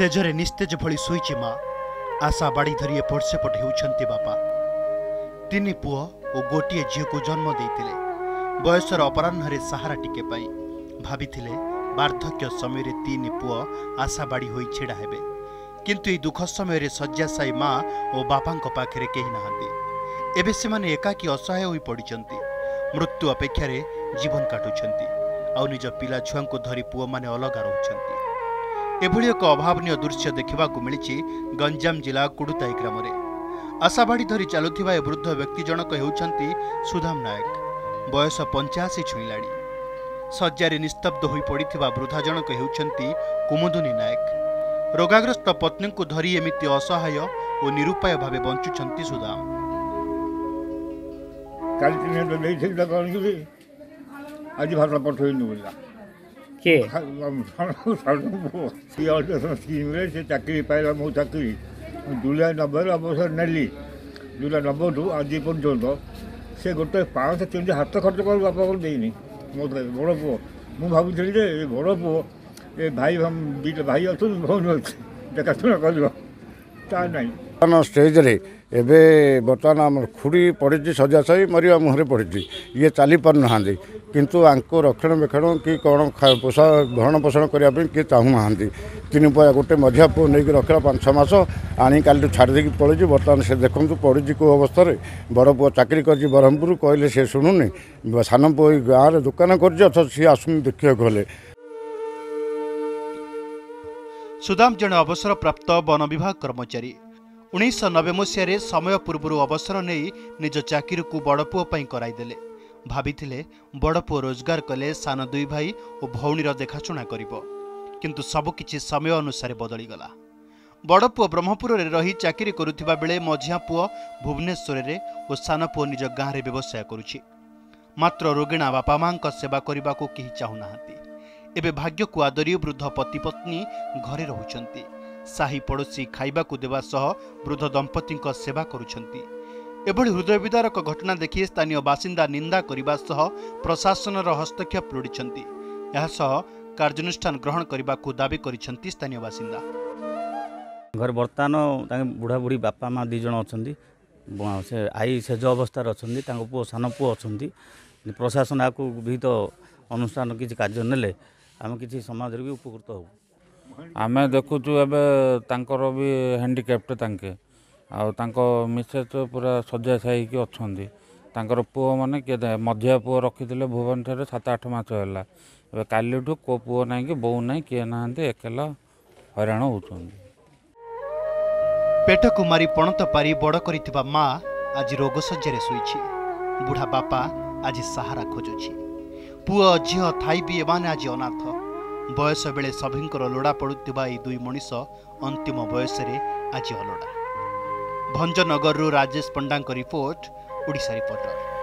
ସେଜରେ ନିସ୍ତେଜ ଭଳି ଶୋଇଛି ମା। ଆଶା ବାଡ଼ି ଧରି ଏପଟ ସେପଟ ହେଉଛନ୍ତି ବାପା। ତିନି ପୁଅ ଓ ଗୋଟିଏ ଝିଅକୁ ଜନ୍ମ ଦେଇଥିଲେ। ବୟସର ଅପରାହ୍ନରେ ସାହାରା ଟିକେ ପାଇଁ ଭାବିଥିଲେ ବାର୍ଦ୍ଧକ୍ୟ ସମୟରେ ତିନି ପୁଅ ଆଶା ବାଡ଼ି ହୋଇ ଛିଡ଼ା ହେବେ। କିନ୍ତୁ ଏହି ଦୁଃଖ ସମୟରେ ଶଯ୍ୟାଶାୟୀ ମା ଓ ବାପାଙ୍କ ପାଖରେ କେହି ନାହାନ୍ତି। ଏବେ ସେମାନେ ଏକାକୀ ଅସହାୟ ହୋଇ ପଡ଼ିଛନ୍ତି ମୃତ୍ୟୁ ଅପେକ୍ଷାରେ ଜୀବନ କାଟୁଛନ୍ତି। ଆଉ ନିଜ ପିଲା ଛୁଆଙ୍କୁ ଧରି ପୁଅମାନେ ଅଲଗା ରହୁଛନ୍ତି। ଏଭଳି ଏକ ଅଭାବନୀୟ ଦୃଶ୍ୟ ଦେଖିବାକୁ ମିଳିଛି ଗଞ୍ଜାମ ଜିଲ୍ଲା କୁଡୁତାଇ ଗ୍ରାମରେ। ଆଶାବାଡ଼ି ଧରି ଚାଲୁଥିବା ଏ ବୃଦ୍ଧ ବ୍ୟକ୍ତି ଜଣକ ହେଉଛନ୍ତି ସୁଧାମ ନାୟକ। ବୟସ ପଞ୍ଚାଅଶୀ ଛୁଇଁଲାଣି। ଶଯ୍ୟାରେ ନିସ୍ତବ୍ଧ ହୋଇ ପଡ଼ିଥିବା ବୃଦ୍ଧା ଜଣକ ହେଉଛନ୍ତି କୁମୁଦୁନି ନାୟକ। ରୋଗାଗ୍ରସ୍ତ ପତ୍ନୀଙ୍କୁ ଧରି ଏମିତି ଅସହାୟ ଓ ନିରୁପାୟ ଭାବେ ବଞ୍ଚୁଛନ୍ତି ସୁଦାମ କାଲି ତିନି ହଜାର ଦେଇଥିଲି ତାକୁ ଆଣିକିରି ଆଜି ଭାତ ପଠେଇନି ବୋଲିଲା କିଏ ସିଏ ଅଲ୍ଟ୍ରାସାଉଣ୍ଡ ସ୍କିମ୍ରେ ସେ ଚାକିରି ପାଇଲା ମୋ ଚାକିରି ମୁଁ ଜୁଲାଇ ନବେରେ ଅବସର ନେଲି ଜୁଲାଇ ନବେଠୁ ଆଜି ପର୍ଯ୍ୟନ୍ତ ସେ ଗୋଟେ ପାଞ୍ଚଶହ ତିନିଶହ ହାତ ଖର୍ଚ୍ଚ କରି ବାପାକୁ ଦେଇନି ମୋ ବଡ଼ ପୁଅ ମୁଁ ଭାବୁଥିଲି ଯେ ଏ ବଡ଼ ପୁଅ ଏ ଭାଇ ଦୁଇଟା ଭାଇ ଅଛନ୍ତି ଭଉଣୀ ଅଛି ଦେଖାଶୁଣା କରିବ ତା ନାହିଁ ବର୍ତ୍ତମାନ ଷ୍ଟେଜରେ ଏବେ ବର୍ତ୍ତମାନ ଆମର ଖୁଡ଼ି ପଡ଼ିଛି ଶଯ୍ୟାଶାୟୀ ମରିବା ମୁହଁରେ ପଡ଼ିଛି। ଇଏ ଚାଲିପାରୁନାହାନ୍ତି। କିନ୍ତୁ ଆଙ୍କୁ ରକ୍ଷଣାବେକ୍ଷଣ କି କ'ଣ ଖା- ପୋଷା ଭରଣ ପୋଷଣ କରିବା ପାଇଁ କିଏ ଚାହୁଁନାହାନ୍ତି। ତିନି ପୁଅ ଗୋଟେ ମଝିଆ ପୁଅ ନେଇକି ରଖିଲା ପାଞ୍ଚ ଛଅ ମାସ ଆଣି କାଲିଠୁ ଛାଡ଼ି ଦେଇକି ପଳେଇଛି ବର୍ତ୍ତମାନ ସେ ଦେଖନ୍ତୁ ପଡ଼ିଛି କେଉଁ ଅବସ୍ଥାରେ। ବଡ଼ ପୁଅ ଚାକିରି କରିଛି ବ୍ରହ୍ମପୁର କହିଲେ ସେ ଶୁଣୁନି ସାନ ପୁଅ ଏଇ ଗାଁରେ ଦୋକାନ କରିଛି ଅଥଚ ସିଏ ଆସୁନି ଦେଖିବାକୁ ହେଲେ ସୁଦାମ ଜଣେ ଅବସରପ୍ରାପ୍ତ ବନ ବିଭାଗ କର୍ମଚାରୀ। ଉଣେଇଶହ ନବେ ମସିହାରେ ସମୟ ପୂର୍ବରୁ ଅବସର ନେଇ ନିଜ ଚାକିରିକୁ ବଡ଼ ପୁଅ ପାଇଁ କରାଇଦେଲେ। ଭାବିଥିଲେ ବଡ଼ ପୁଅ ରୋଜଗାର କଲେ ସାନ ଦୁଇ ଭାଇ ଓ ଭଉଣୀର ଦେଖାଶୁଣା କରିବ। କିନ୍ତୁ ସବୁକିଛି ସମୟ ଅନୁସାରେ ବଦଳିଗଲା। ବଡ଼ ପୁଅ ବ୍ରହ୍ମପୁରରେ ରହି ଚାକିରି କରୁଥିବା ବେଳେ ମଝିଆ ପୁଅ ଭୁବନେଶ୍ୱରରେ ଓ ସାନ ପୁଅ ନିଜ ଗାଁରେ ବ୍ୟବସାୟ କରୁଛି। ମାତ୍ର ରୋଗିଣା ବାପା ମାଙ୍କ ସେବା କରିବାକୁ କେହି ଚାହୁଁନାହାନ୍ତି। ଏବେ ଭାଗ୍ୟକୁ ଆଦରି ବୃଦ୍ଧ ପତି ପତ୍ନୀ ଘରେ ରହୁଛନ୍ତି। ସାହି ପଡ଼ୋଶୀ ଖାଇବାକୁ ଦେବା ସହ ବୃଦ୍ଧ ଦମ୍ପତିଙ୍କ ସେବା କରୁଛନ୍ତି। ଏଭଳି ହୃଦୟ ବିଦାରକ ଘଟଣା ଦେଖି ସ୍ଥାନୀୟ ବାସିନ୍ଦା ନିନ୍ଦା କରିବା ସହ ପ୍ରଶାସନର ହସ୍ତକ୍ଷେପ ଲୋଡ଼ିଛନ୍ତି। ଏହାସହ କାର୍ଯ୍ୟାନୁଷ୍ଠାନ ଗ୍ରହଣ କରିବାକୁ ଦାବି କରିଛନ୍ତି ସ୍ଥାନୀୟ ବାସିନ୍ଦା। ଘରେ ବର୍ତ୍ତମାନ ତାଙ୍କ ବୁଢ଼ା ବୁଢ଼ୀ ବାପା ମା ଦୁଇ ଜଣ ଅଛନ୍ତି। ସେ ଆଈ ସେଜ ଅବସ୍ଥାରେ ଅଛନ୍ତି ତାଙ୍କ ପୁଅ ସାନ ପୁଅ ଅଛନ୍ତି। ପ୍ରଶାସନ ଆକୁ ବିହିତ ଅନୁଷ୍ଠାନ କିଛି କାର୍ଯ୍ୟ ନେଲେ ଆମେ କିଛି ସମାଜରେ ବି ଉପକୃତ ହେବୁ ଆମେ ଦେଖୁଛୁ ଏବେ ତାଙ୍କର ବି ହ୍ୟାଣ୍ଡିକ୍ୟାପ୍ଟ ତାଙ୍କେ। ଆଉ ତାଙ୍କ ମିସେସ୍ ପୁରା ଶଯ୍ୟାଶାୟୀ ହେଇକି ଅଛନ୍ତି। ତାଙ୍କର ପୁଅମାନେ କିଏ ମଝିଆ ପୁଅ ରଖିଥିଲେ ଭୁବନେଶ୍ୱରରେ ସାତ ଆଠ ମାସ ହେଲା। ଏବେ କାଲିଠୁ କେଉଁ ପୁଅ ନାହିଁ କି ବୋଉ ନାହିଁ କିଏ ନାହାନ୍ତି ଏକେଲା ହଇରାଣ ହେଉଛନ୍ତି। ପେଟକୁ ମାରି ପଣତ ପାରି ବଡ଼ କରିଥିବା ମା ଆଜି ରୋଗ ଶଯ୍ୟାରେ ଶୋଇଛି। ବୁଢ଼ା ବାପା ଆଜି ସାହାରା ଖୋଜୁଛି। ପୁଅ ଝିଅ ଥାଇ ବି ଏମାନେ ଆଜି ଅନାଥ। ବୟସ ବେଳେ ସଭିଙ୍କର ଲୋଡ଼ା ପଡ଼ୁଥିବା ଏହି ଦୁଇ ମଣିଷ ଅନ୍ତିମ ବୟସରେ ଆଜି ଅଲୋଡ଼ା। ଭଞ୍ଜନଗରରୁ ରାଜେଶ ପଣ୍ଡାଙ୍କ ରିପୋର୍ଟ ଓଡ଼ିଶା ରିପୋର୍ଟର